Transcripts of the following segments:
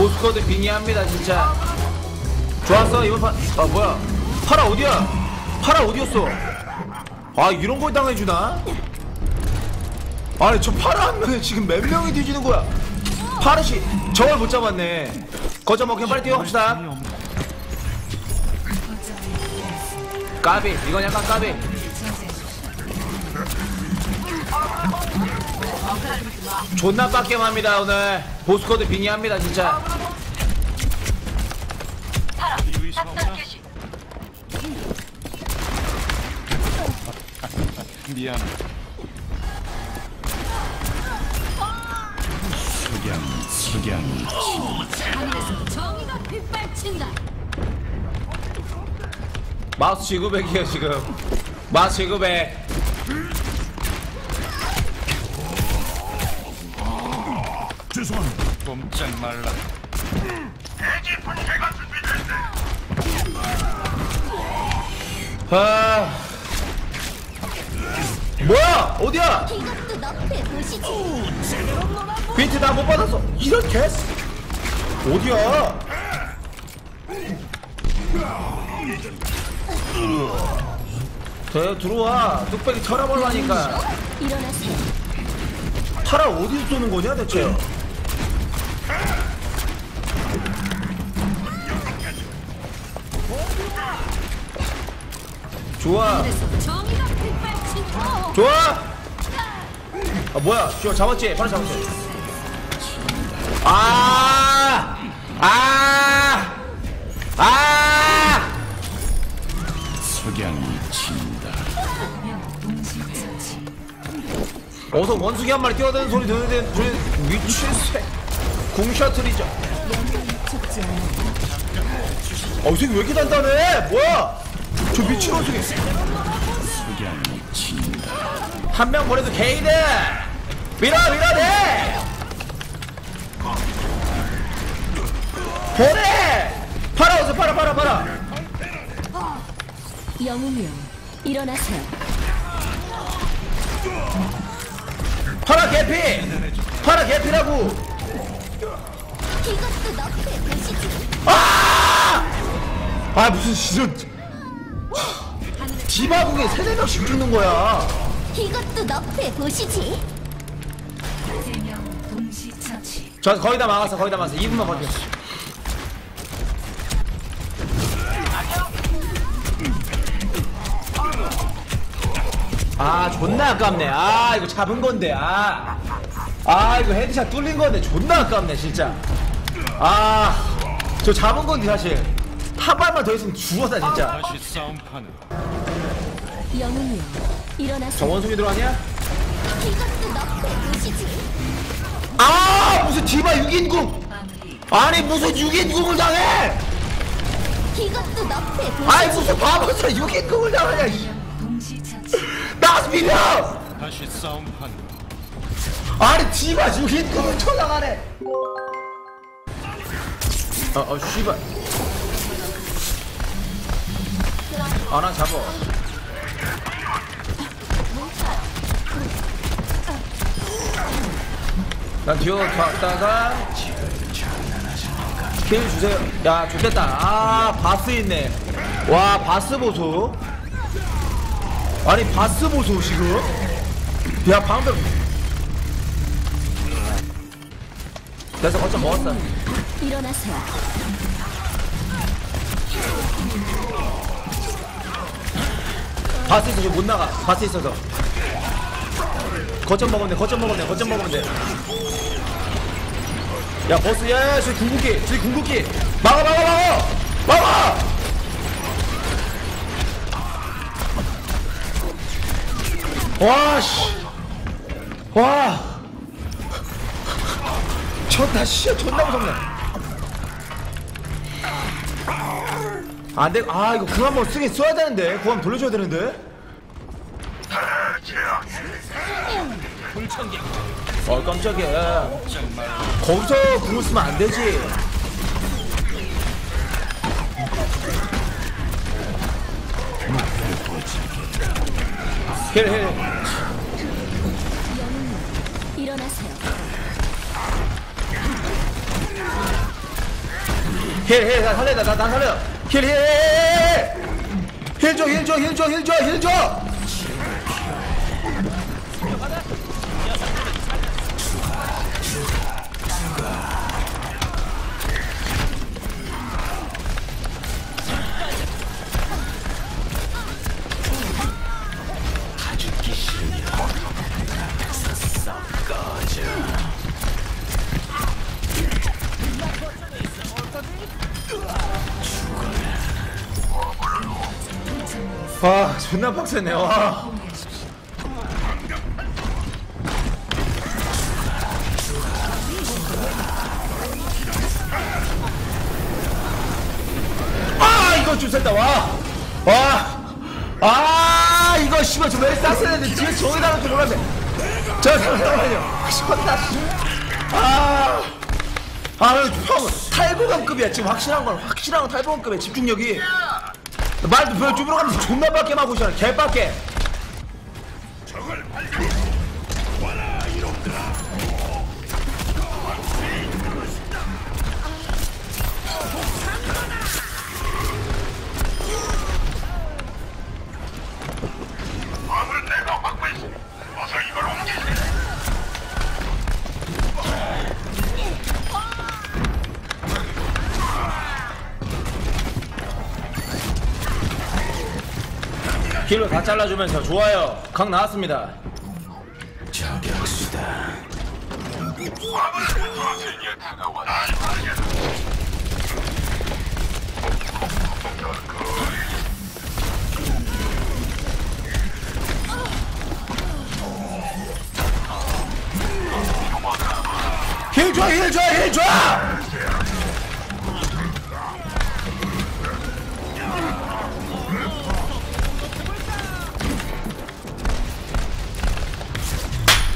보스코드 빙의합니다 진짜. 좋았어 이번 판 아 뭐야. 파라 어디야? 파라 어디였어? 아 이런 걸 당해주나? 아니 저 파라 한 명에 지금 몇 명이 뒤지는 거야? 파르시 저걸 못 잡았네. 거저 먹 그냥 빨리 뛰어갑시다. 까비 이건 약간 까비 존나 빡겜합니다 오늘 보스코드 빙의합니다 진짜 미안. 석양, 석양. 하늘에서 정의가 빗발친다. 마우스 지구백이에요 지금 마우스 지구백 죄송합니다. 꼼짝 말라. 아. 뭐야? 어디야? 이것도 너의 도시지. 비트 나 못 받았어 이런 개스 어디야? 대 들어와. 뚝배기 일어나세요. 파라 어디서 쏘는 거냐 대체 좋아. 좋아 아 뭐야 쥐어 잡았지 파라 잡았지 아! 아! 아! 석양이 친다. 어서 원숭이 한 마리 뛰어드는 소리 듣는데 저희 미친 새 궁 셔틀이죠 죽지 않아. 어, 이 새끼 왜 이렇게 단단해? 뭐야? 저 미친 원숭이. 석양이 친다. 한명 보내도 개이드! 밀어, 밀어, 내! 보내! 팔아, 어서 팔아, 팔아, 팔아! 영웅이여, 일어나세요. 팔아, 개피! 팔아, 개피라고! 아! 아, 무슨, 진짜. 디바국에 세네 명씩 죽는 거야. 이것도 너의 도시지. 저 거의 다 막았어, 거의 다 막았어. 2분만 버텨. 아, 존나 아깝네. 아, 이거 잡은 건데. 아. 아, 이거 headshot 뚫린 건데. 존나 아깝네, 진짜. 아, 저 잡은 건데, 사실. 한 발만 더 있으면 죽었다, 진짜. 다시 싸움판으로. 영웅이여, 저 일어나세요. 원숭이 들어가냐? 이것도 너의 도시지. 아, 무슨 디바 6인궁! 아니, 무슨 6인궁을 당해! 이것도 너의 도시지. 아이, 무슨 바보서 6인궁을 당하냐, 이. 나가서 비벼! 다시 싸움판으로. 아니 디바 죽인 그걸 쳐나가네 어어 씨발. 아나 잡어 난 뒤로 갔다가 킬 주세요. 야 좋겠다. 아 바스 있네. 와 바스 보소. 아니 바스 보소 지금? 야 방금. 그래서 거점 먹었어 일어나세요. 바스 있어서 못 나가. 바스 있어서. 거점 돼 거점 돼 거점 먹으면 돼야 버스 야 저기 궁극기 저기 궁극기. 막아 막아 막아! 막아! 와씨. 와. 존나 씨. 존나 무섭네 안 돼 아 이거 그거 한번 쓰긴 써야 되는데. 그거 한번 돌려줘야 되는데. 어 깜짝이야. 거기서 궁을 쓰면 안 되지. heal heal 힐힐나 살려다 나 나 살려. 힐힐힐힐힐줘힐줘힐줘힐줘 와 존나 빡세네 와 아, 이거 좀 셌다, 와. 와. 아, 이거, 씨발, 저왜 쌌어야 되는데, 뒤에 저기다가 좀 몰랐네. 저, 잠깐만요. 시원다, 씨. 아. 아, 형, 탈보감급이야. 지금 확실한 건, 확실한 건 탈보감급이야. 집중력이. 말도 별로 쭈으로 가면서 존나 밖에 막고 있잖아. 개밖에. 길로 다 잘라주면서 좋아요. 강 나왔습니다. 저격수다. 힐 줘, 힐 줘, 힐 줘!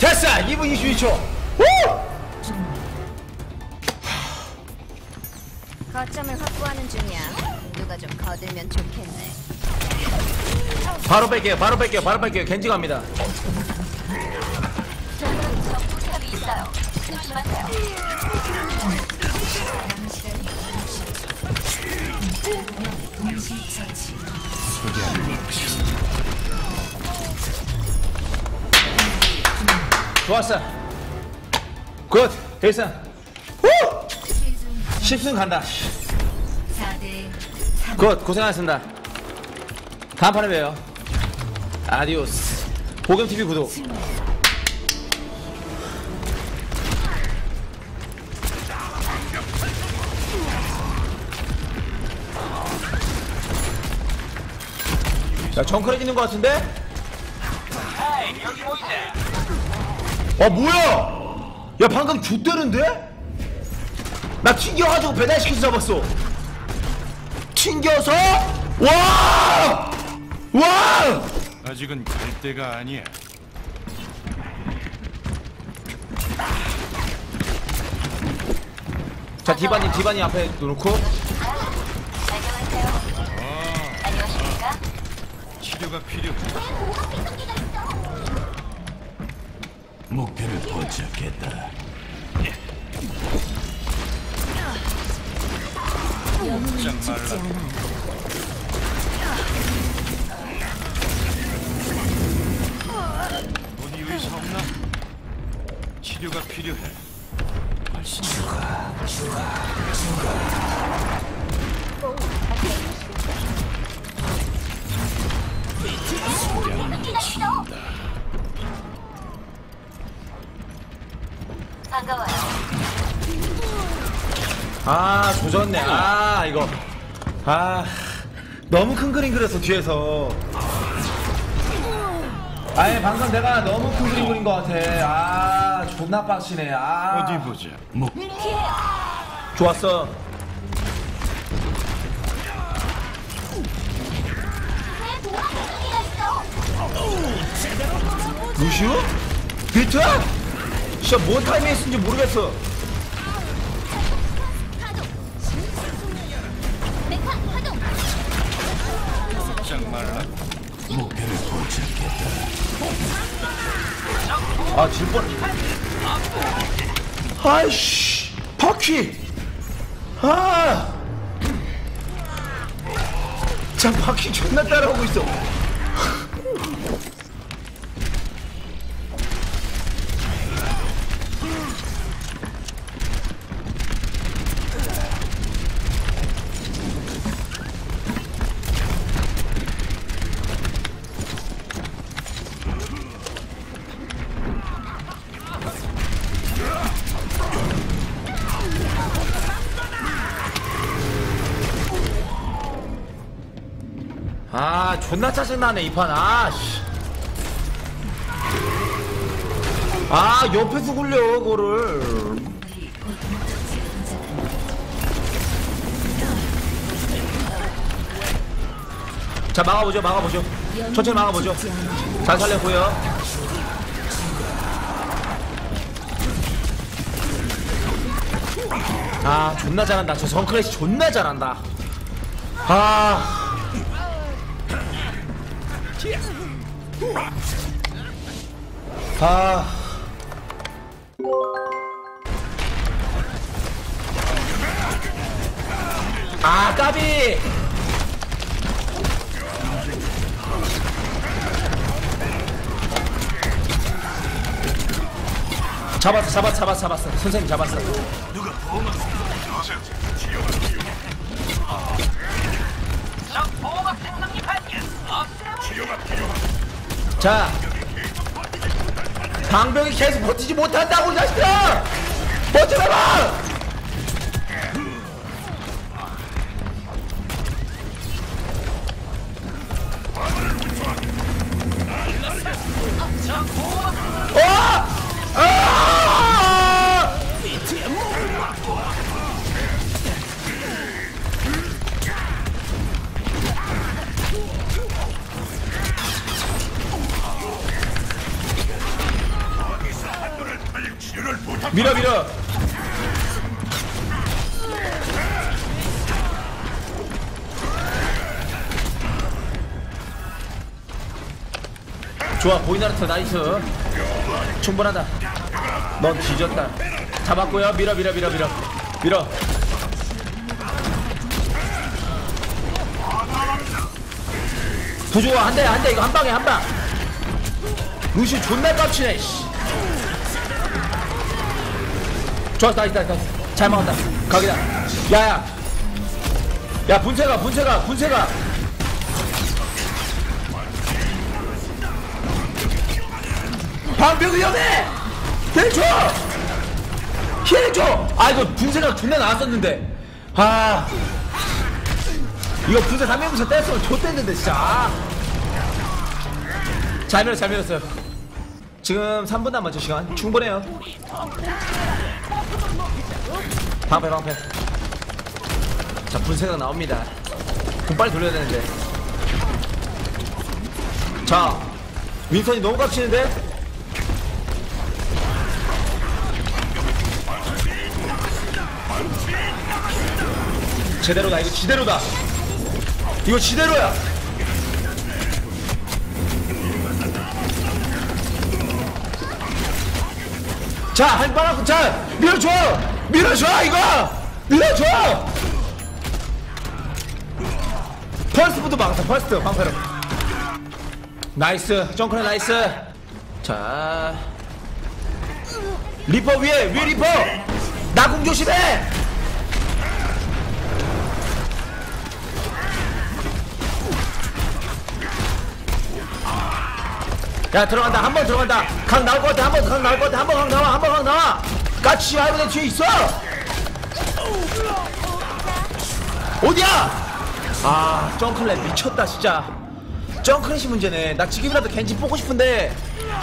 됐어! 2분 22초! 우! 거점을 확보하는 중이야. 누가 좀 거들면 좋겠네. 바로 뺄게요, 바로 뺄게요, 바로 뺄게요. 겐지 갑니다. 좋았어. 굿, 일선. 후! 10승 간다. 굿, 고생하셨습니다. 다음 판에 봬요. 아디오스. 보겸TV 구독. 야, 정크레지는 것 같은데? 어, 뭐야? 야, 방금 좆대는데? 나 튕겨가지고 배달시켜서 잡았어. 튕겨서? 와! 와! 아직은 갈 때가 아니야. 자, 디바님, 디바님 앞에 놓고. 치료가 필요해. 꼼짝 말라. 아, 조졌네. 아, 이거. 아, 너무 큰 그림 그렸어, 뒤에서. 아니, 방금 내가 너무 큰 그림 그린 것 같아. 아, 존나 빡치네. 아. 어디 보자. 목 좋았어. 루시오? 비트야? 진짜 뭔 타이밍에 쓴지 모르겠어. 아질 뻔. 아이씨 바퀴 아참 바퀴 존나 따라오고 있어. 존나 짜증나네 이 판. 아씨. 아 옆에서 굴려 그거를. 자 막아보죠 막아보죠. 천천히 막아보죠. 잘 살렸고요. 아 존나 잘한다. 저 성크래시 존나 잘한다. 아 아. 아, 까비! 잡았어, 잡았어, 잡았어, 잡았어. 선생님 잡았어. 자, 방벽이 계속 버티지 못한다고 이 자식들아! 버텨봐봐! 어! 아! 밀어 밀어 좋아 보이나르트 나이스. 충분하다. 넌 뒤졌다. 잡았고요. 밀어 밀어 밀어 밀어 밀어 부조화 한대 한대. 이거 한 방에 한방. 루시 존나 깝치네 좋았다 있다 있다 잘 막았다. 가기다. 야야. 야 분쇄가 분쇄가 분쇄가. 방벽 위험해! 힐줘 힐줘 아 이거 분쇄가 존나 나왔었는데. 아. 이거 분쇄 3명부터 뗐으면 좋댔는데 진짜. 아. 잘 밀었어 잘 밀었어요 지금 3분 남았죠 시간? 충분해요 방패 방패. 자 분쇄가 나옵니다. 좀 빨리 돌려야 되는데. 자 윈선이 너무 깝치는데? 제대로다 이거 지대로다. 이거 지대로야. 자, 한 방울, 자, 밀어줘! 밀어줘, 이거! 밀어줘! pulse부터 막았어, 펄스, 방패로. nice, 정크랫 nice. 자. 리퍼 위에, 위에 리퍼! 나궁 조심해! 야 들어간다 한 번 들어간다 강 나올 것 같아 한 번 강 나올 것 같아 한 번 강 나와 한 번 강 나와 까치 알고 내 뒤에 있어? 어디야? 아 정클렛 미쳤다 진짜. 정클렛이 문제네. 나 지금이라도 겐지 뽑고 싶은데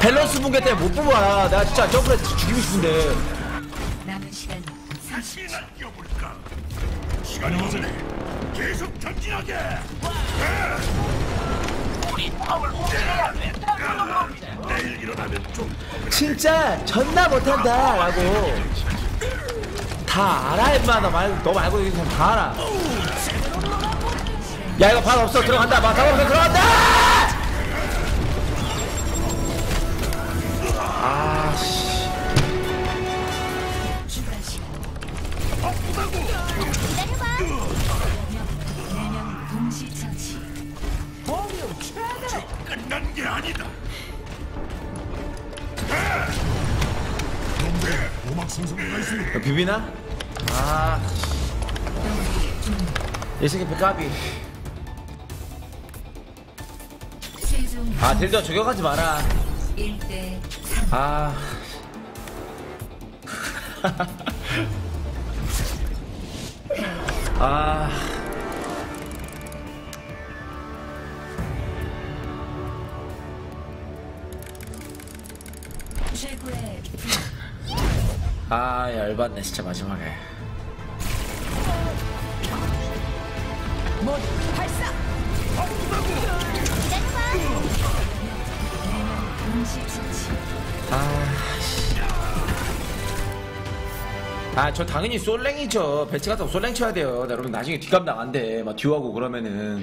밸런스 붕괴 때문에 못 뽑아. 나 진짜 정클렛 죽이고 싶은데. 남은 시간? 시간이 오전에 계속 전진하게. 우리 파울 움직여야 돼. 진짜 전나 못한다 라고 다 알아 임마. 너 말고 너 말고 여기 다 알아. 야 이거 발 없어. 들어간다. 막발 없어. 들어간다! 아씨. 어? 어? 난게 아니다. 야, 비비나? 아. 이 새끼 백합이. 아, 델더 죽여가지 마라. 아. 아. 아, 열받네, 진짜 마지막에. 음식 처치. 아, 씨. 아, 저 당연히 솔랭이죠. 배치 같은 거 솔랭 쳐야 돼요. 나 여러분 나중에 뒷감 나간대. 막 듀하고 그러면은.